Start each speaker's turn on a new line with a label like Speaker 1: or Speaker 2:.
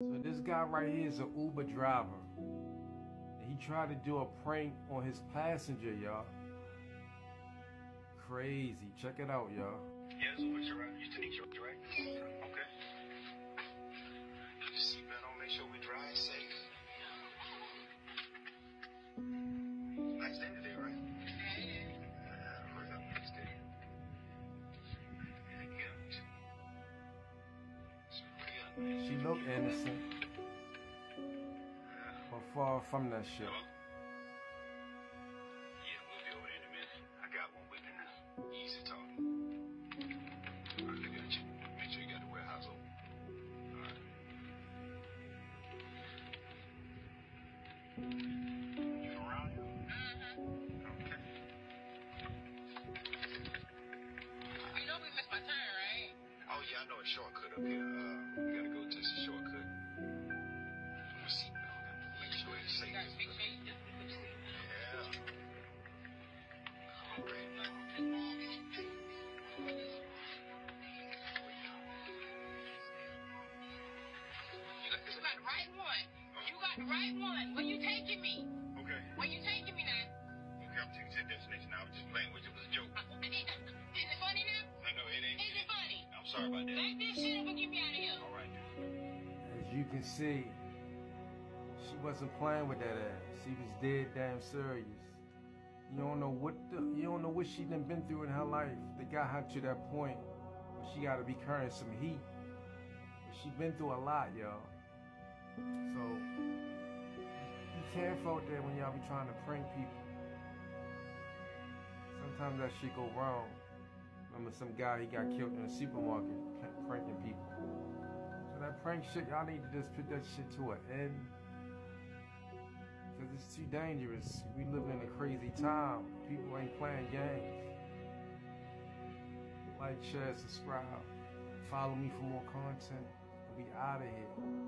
Speaker 1: So this guy right here is an Uber driver. He tried to do a prank on his passenger, y'all. Crazy. Check it out, y'all.
Speaker 2: What you're. You need you right? Okay.
Speaker 1: She look innocent, but far from that shit.
Speaker 2: Hello? Yeah, we'll be over there in a minute. I got one with me now. Easy talking. All right, I got you. Make sure you got the warehouse open. All right. You from around here? Mm-hmm. Okay.
Speaker 3: You know we missed my turn, right?
Speaker 2: Oh, yeah, I know a shortcut up here.
Speaker 3: The right one. Where you taking me?
Speaker 2: Okay.
Speaker 3: Where you taking me now?
Speaker 2: Okay, I'm taking you to the destination. I was just playing with you. It was a joke.
Speaker 3: Uh, Is it funny now?
Speaker 2: I know it ain't.
Speaker 3: Is it funny?
Speaker 2: I'm sorry about that.
Speaker 3: Take this shit up and get me out of here.
Speaker 2: All right.
Speaker 1: As you can see, she wasn't playing with that ass. She was dead damn serious. You don't know what the, you don't know what she done been through in her life that got her to that point where she got to be carrying some heat. She been through a lot, y'all. So be careful out there when y'all be trying to prank people. Sometimes that shit go wrong. Remember some guy he got killed in a supermarket prank- pranking people. So that prank shit, y'all need to just put that shit to an end. Cause it's too dangerous. We live in a crazy time. People ain't playing games. Like, share, subscribe. Follow me for more content. We out of here.